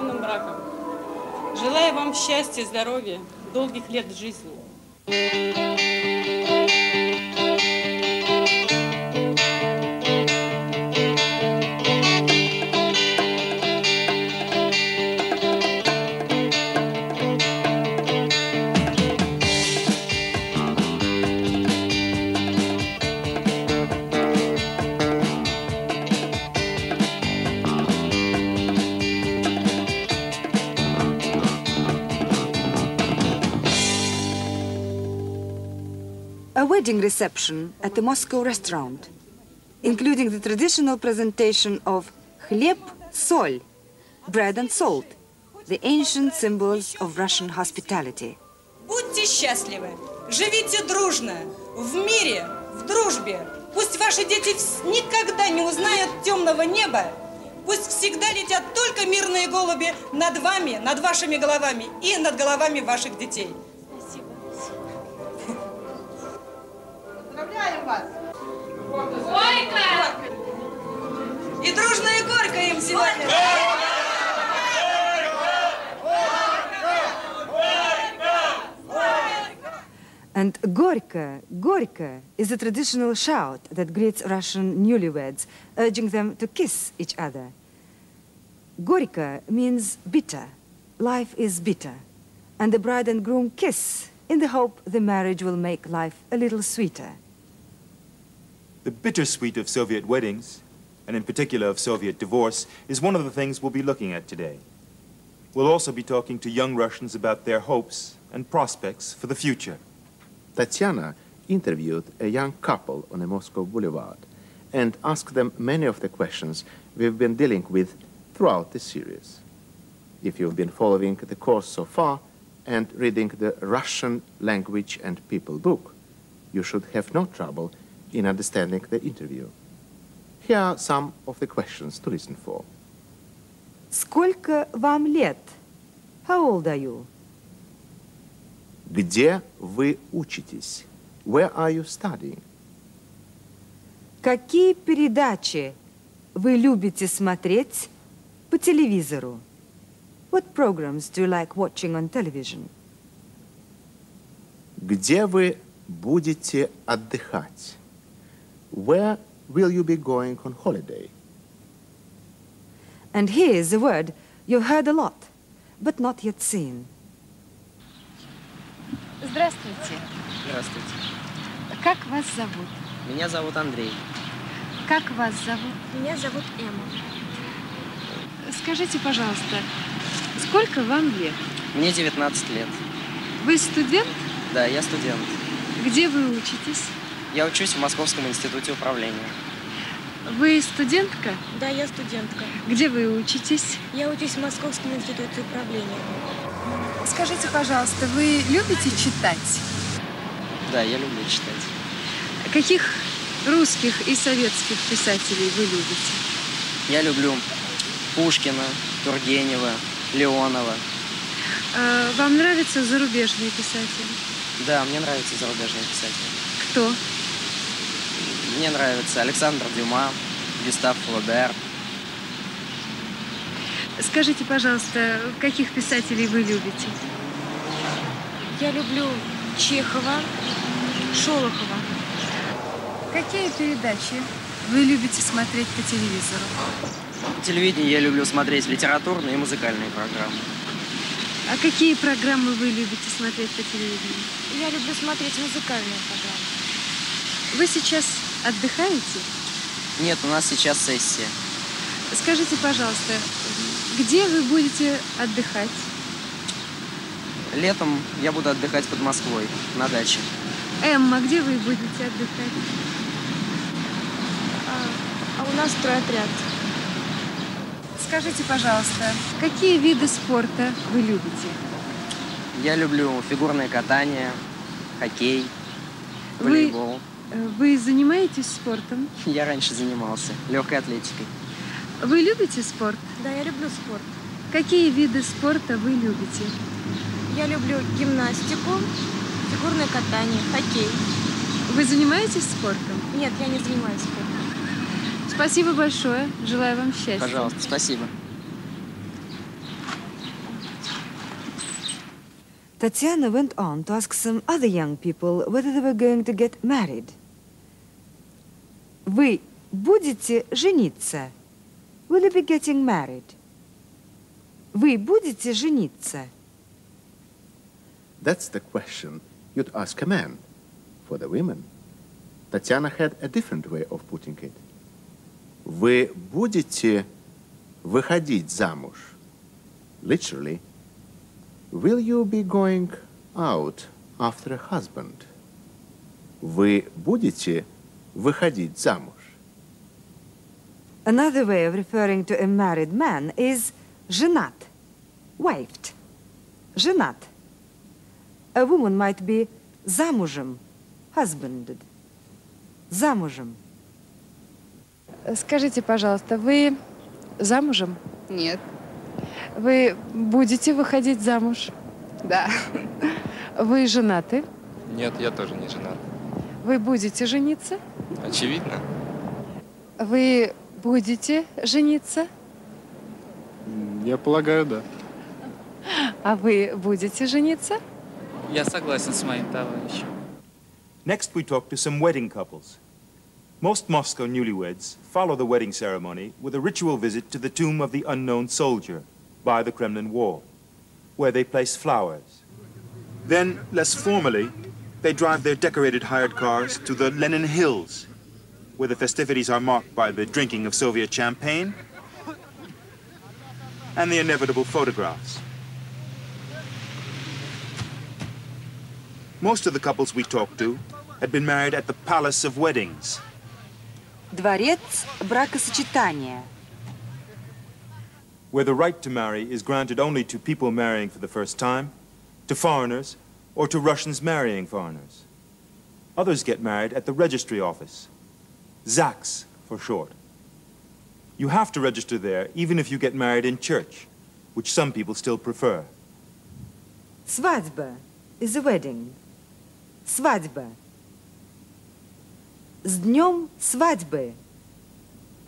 законным браком. Желаю вам счастья, здоровья, долгих лет жизни. A wedding reception at a Moscow restaurant, including the traditional presentation of хлеб, соль, bread and salt, the ancient symbols of Russian hospitality. Будьте счастливы, живите дружно, в мире, в дружбе. Пусть ваши дети никогда не узнают темного неба. Пусть всегда летят только мирные голуби над вами, над вашими головами и над головами ваших детей. Поздравляем вас! Горько! И дружная горько им сегодня! And Gorka, Gorka is a traditional shout that greets Russian newlyweds, urging them to kiss each other. Gorka means bitter. Life is bitter. And the bride and groom kiss in the hope the marriage will make life a little sweeter. The bittersweet of Soviet weddings, and in particular of Soviet divorce, is one of the things we'll be looking at today. We'll also be talking to young Russians about their hopes and prospects for the future. Tatiana interviewed a young couple on a Moscow boulevard and asked them many of the questions we've been dealing with throughout this series. If you've been following the course so far and reading the Russian language and people book, you should have no trouble in understanding the interview. Here are some of the questions to listen for. Сколько вам лет? How old are you? Где вы учитесь? Where are you studying? Какие передачи вы любите смотреть по телевизору? What programs do you like watching on television? Где вы будете отдыхать? Where will you be going on holiday? And here is a word you've heard a lot, but not yet seen. Здравствуйте. Здравствуйте. Как вас зовут? Меня зовут Андрей. Как вас зовут? Меня зовут Эмма. Скажите, пожалуйста, сколько вам лет? Мне 19 лет. Вы студент? Да, я студент. Где вы учитесь? Я учусь в Московском институте управления. Вы студентка? Да, я студентка. Где вы учитесь? Я учусь в Московском институте управления. Скажите, пожалуйста, вы любите читать? Да, я люблю читать. Каких русских и советских писателей вы любите? Я люблю Пушкина, Тургенева, Леонова. А вам нравятся зарубежные писатели? Да, мне нравятся зарубежные писатели. Кто? Мне нравится Александр Дюма, Гюстав Флобер. Скажите, пожалуйста, каких писателей вы любите? Я люблю Чехова, Шолохова. Какие передачи вы любите смотреть по телевизору? По телевидению я люблю смотреть литературные и музыкальные программы. А какие программы вы любите смотреть по телевидению? Я люблю смотреть музыкальные программы. Вы сейчас отдыхаете? Нет, у нас сейчас сессия. Скажите, пожалуйста, где вы будете отдыхать? Летом я буду отдыхать под Москвой, на даче. Эмма, где вы будете отдыхать? А, а у нас стройотряд. Скажите, пожалуйста, какие виды спорта вы любите? Я люблю фигурное катание, хоккей, Вы- волейбол. Вы занимаетесь спортом? Я раньше занимался легкой атлетикой. Вы любите спорт? Да, я люблю спорт. Какие виды спорта вы любите? Я люблю гимнастику, фигурное катание, хоккей. Вы занимаетесь спортом? Нет, я не занимаюсь спортом. Спасибо большое. Желаю вам счастья. Пожалуйста, спасибо. Tatiana went on to ask some other young people whether they were going to get married. Вы будете жениться? Will you be getting married? Вы будете жениться? That's the question you'd ask a man. For the women, Tatiana had a different way of putting it. Вы будете выходить замуж? Literally, will you be going out after a husband? Вы будете выходить замуж? Another way of referring to a married man is женат, wifed, женат. A woman might be замужем, husbanded, замужем. Скажите, пожалуйста, вы замужем? Нет. Вы будете выходить замуж? Да. Вы женаты? Нет, я тоже не женат. Вы будете жениться? Очевидно. Вы будете жениться? Я полагаю, да. А вы будете жениться? Я согласен с моим товарищем. Next, we talk to some wedding couples. Most Moscow newlyweds follow the wedding ceremony with a ritual visit to the tomb of the unknown soldier by the Kremlin wall, where they place flowers. Then, less formally, they drive their decorated hired cars to the Lenin Hills, where the festivities are marked by the drinking of Soviet champagne and the inevitable photographs. Most of the couples we talked to had been married at the Palace of Weddings, Дворец бракосочетания. where the right to marry is granted only to people marrying for the first time, to foreigners, or to Russians marrying foreigners. Others get married at the registry office, ZAX for short. You have to register there even if you get married in church, which some people still prefer. Свадьба is a wedding. Свадьба. С днем свадьбы.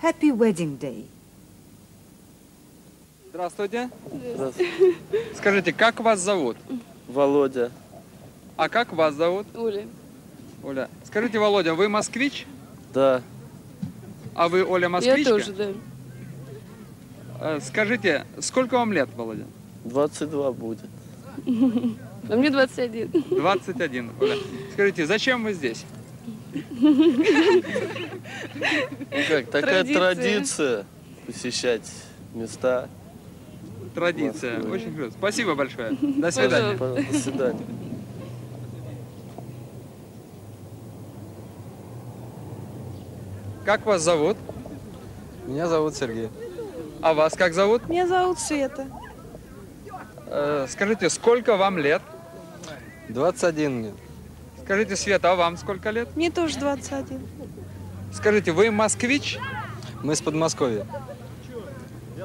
Happy wedding day. Здравствуйте. Скажите, как вас зовут? Володя. А как вас зовут? Оля. Оля. Скажите, Володя, вы москвич? Да. А вы Оля москвичка? Я тоже, да. Э, Скажите, сколько вам лет, Володя? 22 будет. А мне 21. 21, Оля. Скажите, зачем вы здесь? Ну как, такая Традиция. посещать места. Традиция. Очень круто. Спасибо большое. До свидания. До свидания. Как вас зовут? Меня зовут Сергей. А вас как зовут? Меня зовут Света. Э, Скажите, сколько вам лет? 21 мне. Скажите, Света, а вам сколько лет? Мне тоже 21. Скажите, вы москвич? Мы из Подмосковья.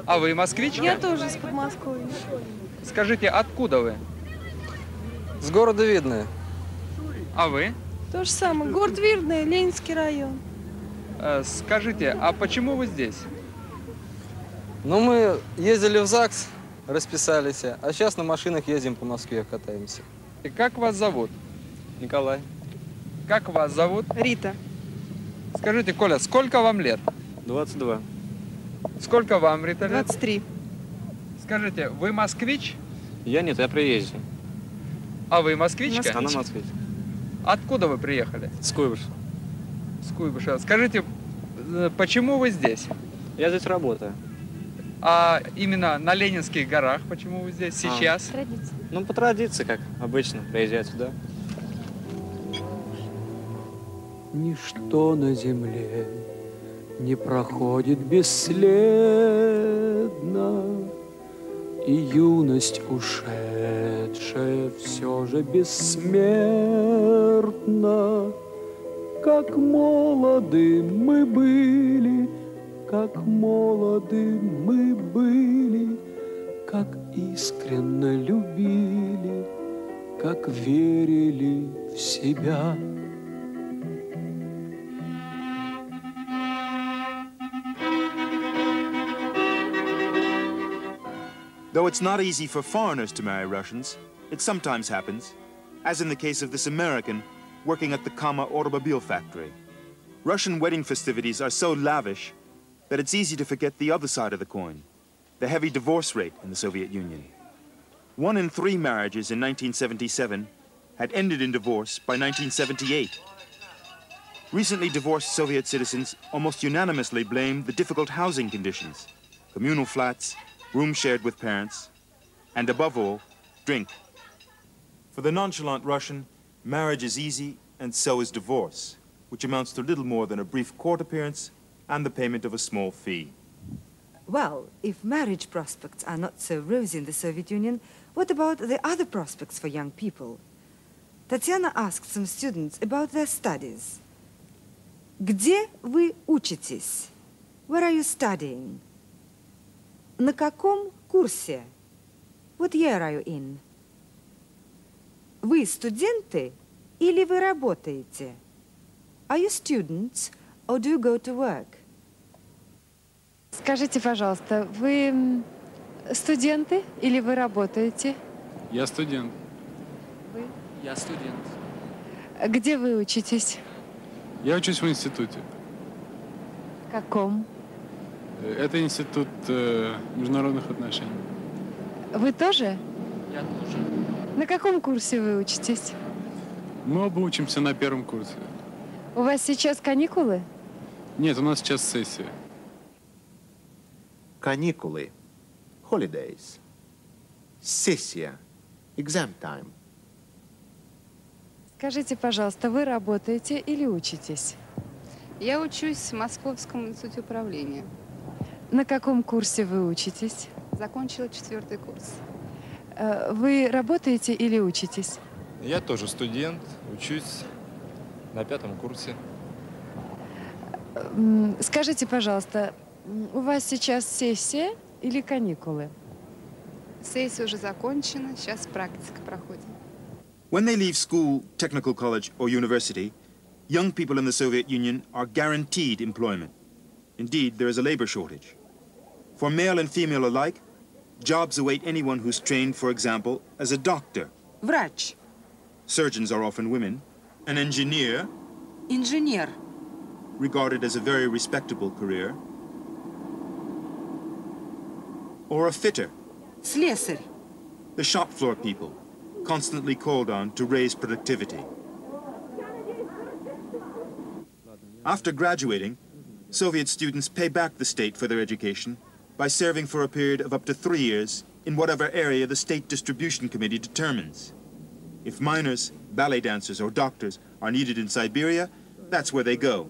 А вы москвичка? Я тоже из Подмосковья. Скажите, откуда вы? С города Видное. А вы? То же самое. Город Вирный, Ленинский район. Э, Скажите, а почему вы здесь? Ну, мы ездили в ЗАГС, расписались, а сейчас на машинах ездим по Москве, катаемся. И как вас зовут? Николай. Как вас зовут? Рита. Скажите, Коля, сколько вам лет? 22. Сколько вам, Рита, лет? 23. Скажите, вы москвич? Я нет, я приезжий. А вы москвичка? Она москвич. Откуда вы приехали? С Куйбыш. С Куйбышева. Скажите, э, почему вы здесь? Я здесь работаю. А именно на Ленинских горах, почему вы здесь А. сейчас? Традиция. Ну, по традиции, как обычно, приезжать сюда. Ничто на земле не проходит бесследно, И юность ушедшая все же бессмертна. Как молоды мы были, как молоды мы были, Как искренно любили, как верили в себя. Though it's not easy for foreigners to marry Russians, It sometimes happens, as in the case of this American working at the Kama automobile factory. Russian wedding festivities are so lavish that it's easy to forget the other side of the coin, the heavy divorce rate in the Soviet Union. One in three marriages in 1977 had ended in divorce by 1978. Recently divorced Soviet citizens almost unanimously blamed the difficult housing conditions, communal flats, rooms shared with parents, and above all, drink. For the nonchalant Russian, marriage is easy and so is divorce, which amounts to little more than a brief court appearance and the payment of a small fee. Well, if marriage prospects are not so rosy in the Soviet Union, what about the other prospects for young people? Tatiana asked some students about their studies. Где вы учитесь? Where are you studying? На каком курсе? What year are you in? Вы студенты или вы работаете? Are you students or do you go to work? Скажите, пожалуйста, вы студенты или вы работаете? Я студент. Вы? Я студент. Где вы учитесь? Я учусь в институте. В каком? Э, Это институт э, международных отношений. Вы тоже? Я тоже. На каком курсе вы учитесь? Мы оба учимся на первом курсе. У вас сейчас каникулы? Нет, у нас сейчас сессия. Каникулы. Holidays. Сессия. Exam time. Скажите, пожалуйста, вы работаете или учитесь? Я учусь в Московском институте управления. На каком курсе вы учитесь? Закончила четвертый курс. Э, Вы работаете или учитесь? Я тоже студент, учусь на пятом курсе. Скажите, пожалуйста, у вас сейчас сессия или каникулы? Сессия уже закончена, сейчас практика проходит. When they leave school, technical college, or university, young people in the Soviet Union are guaranteed employment. Indeed, there is a labor shortage. For male and female alike, Jobs await anyone who's trained, for example, as a doctor. Vrach. Surgeons are often women. An engineer. Engineer. Regarded as a very respectable career. Or a fitter. Slesar. The shop floor people, constantly called on to raise productivity. After graduating, Soviet students pay back the state for their education by serving for a period of up to three years in whatever area the State Distribution Committee determines. If miners, ballet dancers, or doctors are needed in Siberia, that's where they go.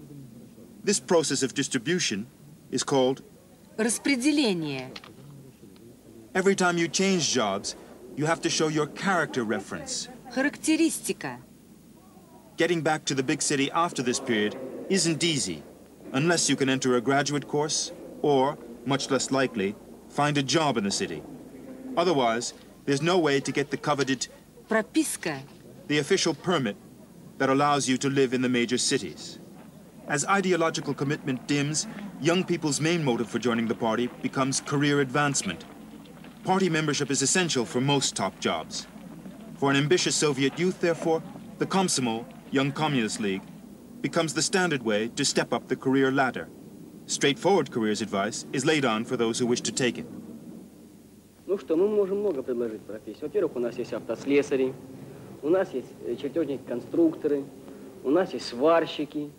This process of distribution is called распределение. every time you change jobs, you have to show your character reference. Характеристика. Getting back to the big city after this period isn't easy, unless you can enter a graduate course or, much less likely, find a job in the city. Otherwise, there's no way to get the coveted Propiska, the official permit that allows you to live in the major cities. As ideological commitment dims, young people's main motive for joining the party becomes career advancement. Party membership is essential for most top jobs. For an ambitious Soviet youth, therefore, the Komsomol, Young Communist League, becomes the standard way to step up the career ladder. Straightforward careers advice is laid on for those who wish to take it. Ну что, мы можем много предложить профессий. Во-первых, у нас есть автослесари, у нас есть э, чертежники-конструкторы, у нас есть сварщики,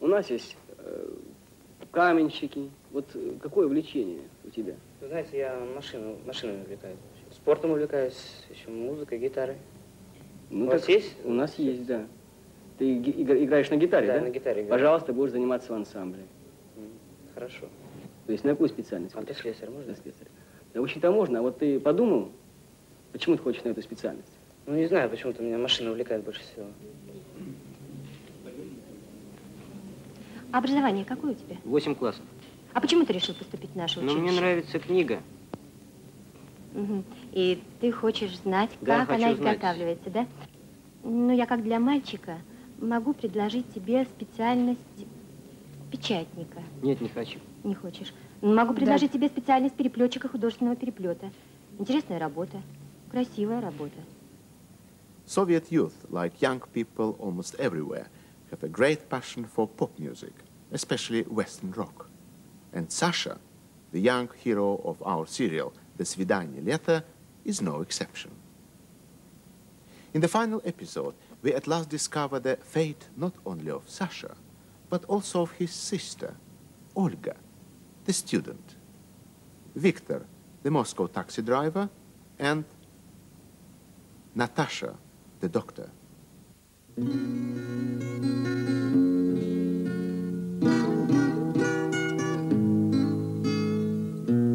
у нас есть э, каменщики. Вот э, какое увлечение у тебя? Вы знаете, я машину, машинами увлекаюсь. Спортом увлекаюсь, еще музыкой, гитарой. Ну, У вас есть? У нас есть, да. Ты играешь на гитаре, Да, да? на гитаре играю. Пожалуйста, будешь заниматься в ансамбле. Хорошо. То есть на какую специальность? А ты слесарь можно? На слесаря. Да, вообще-то можно. А вот ты подумал, почему ты хочешь на эту специальность? Ну, не знаю, почему-то меня машина увлекает больше всего. А Образование какое у тебя? Восемь классов. А почему ты решил поступить в наше Но училище? мне нравится книга. Мгм. И ты хочешь знать, Да, как она хочу знать. изготавливается, да? Ну, я как для мальчика могу предложить тебе специальность печатника. Нет, не хочу. Не хочешь? Могу предложить тебе специальность переплетчика художественного переплета. Интересная работа, красивая работа. Soviet youth, like young people almost everywhere, have a great passion for pop music, especially Western rock. And Sasha, the young hero of our serial, The Svidание Leta, is no exception. In the final episode, we at last discover the fate not only of Sasha, but also of his sister, Olga, the student, Victor, the Moscow taxi driver, and Natasha, the doctor.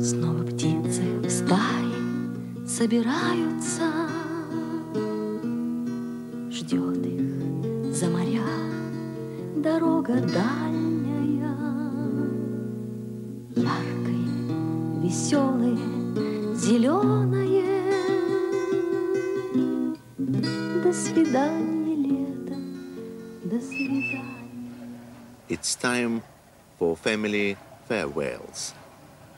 Снова птицы в стае собираются,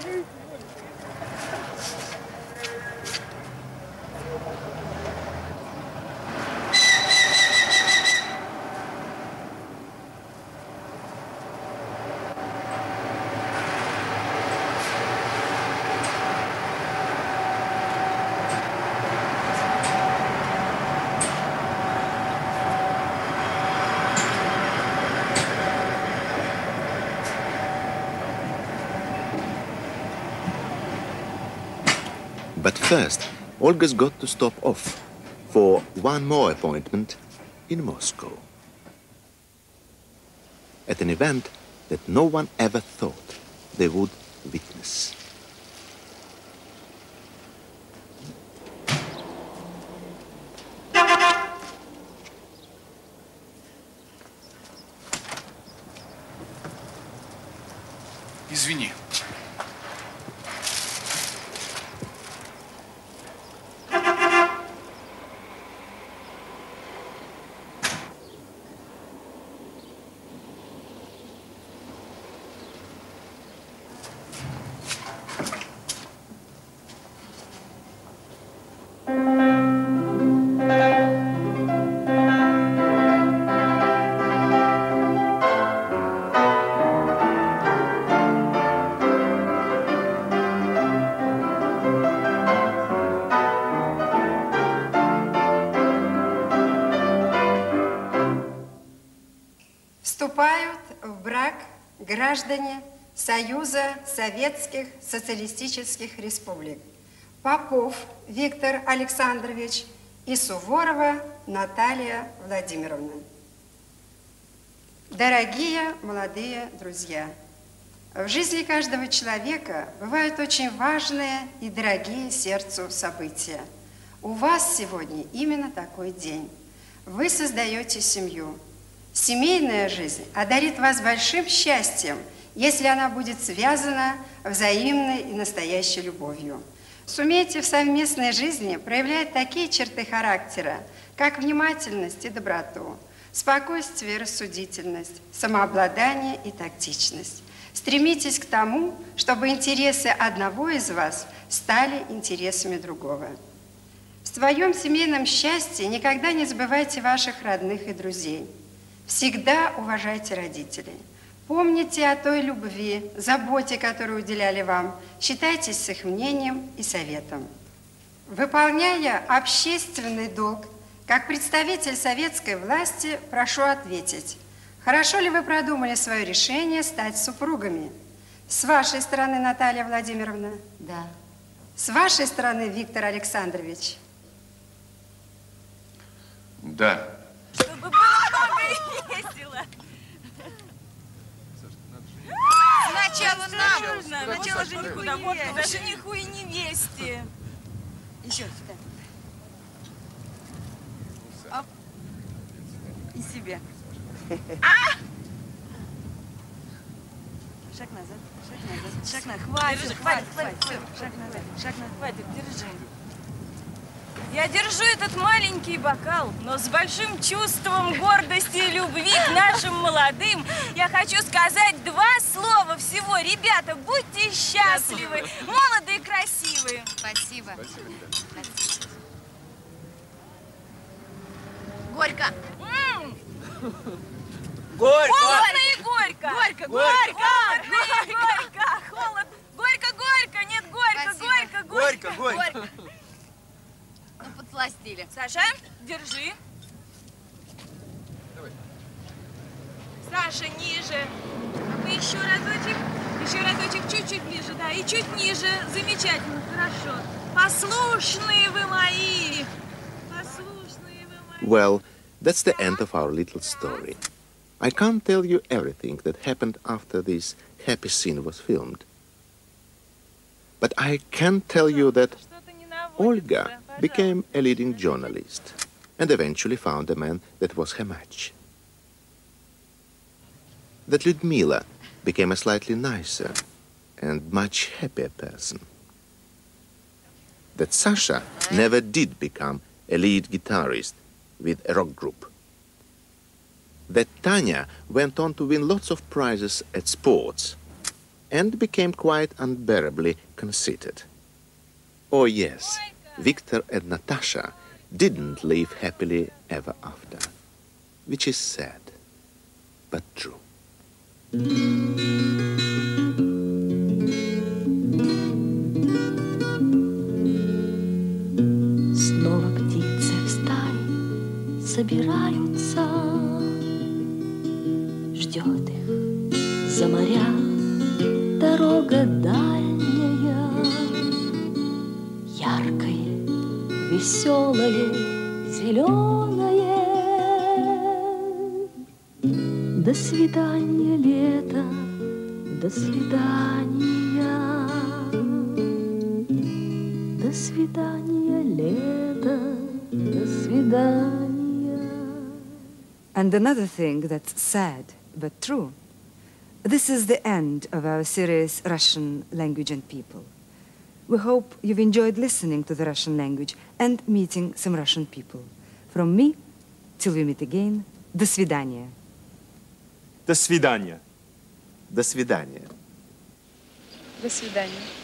Thank you. First, Olga's got to stop off for one more appointment in Moscow. At an event that no one ever thought they would witness. Граждане Союза Советских Социалистических Республик Попов Виктор Александрович и Суворова Наталья Владимировна. Дорогие молодые друзья, в жизни каждого человека бывают очень важные и дорогие сердцу события. У вас сегодня именно такой день. Вы создаете семью. Семейная жизнь одарит вас большим счастьем, если она будет связана взаимной и настоящей любовью. Сумейте в совместной жизни проявлять такие черты характера, как внимательность и доброту, спокойствие рассудительность, самообладание и тактичность. Стремитесь к тому, чтобы интересы одного из вас стали интересами другого. В своем семейном счастье никогда не забывайте ваших родных и друзей. Всегда уважайте родителей. Помните о той любви, заботе, которую уделяли вам. Считайтесь с их мнением и советом. Выполняя общественный долг, как представитель советской власти, прошу ответить, хорошо ли вы продумали свое решение стать супругами? С вашей стороны, Наталья Владимировна? Да. С вашей стороны, Виктор Александрович? Да. Чтобы было много и весело. Сначала нам, Сначала жениху да, вот туда, жениху и невесте. Еще сюда. Оп. И себе. А! Шаг назад, шаг назад, шаг назад. Хватит, Держи, хватит, хватит, хватит. Шаг назад, шаг назад. Хватит, держи. Я держу этот маленький бокал, но с большим чувством гордости и любви к нашим молодым я хочу сказать два слова всего. Ребята, будьте счастливы, молоды и красивы. Спасибо. Горько. М, Горько. Холодно и горько. Горько, горько. Холодно и горько. Холод. Горько, горько. Нет, горько, горько, горько. Горько, горько. Ну, подсластили. Саша, держи. Саша, ниже. А вы еще разочек. Еще разочек, чуть-чуть ближе, да, и чуть ниже. Замечательно, хорошо. Послушные вы мои. Послушные вы мои. Well, that's the end of our little story. I can't tell you everything that happened after this happy scene was filmed. But I can tell you that Olga became a leading journalist and eventually found a man that was her match. That Ludmila became a slightly nicer and much happier person. That Sasha never did become a lead guitarist with a rock group. That Tanya went on to win lots of prizes at sports and became quite unbearably conceited. Oh, yes, Victor and Natasha didn't live happily ever after, which is sad, but true. Снова птицы в стае собираются, Ждет их за моря дорога дальняя, веселое, зеленое. До свидания, лето, до свидания. До свидания, лето, до свидания. And another thing that's sad but true. This is the end of our series Russian Language and People. We hope you've enjoyed listening to the Russian language and meeting some Russian people. From me, till we meet again, до свидания. До свидания. До свидания. До свидания.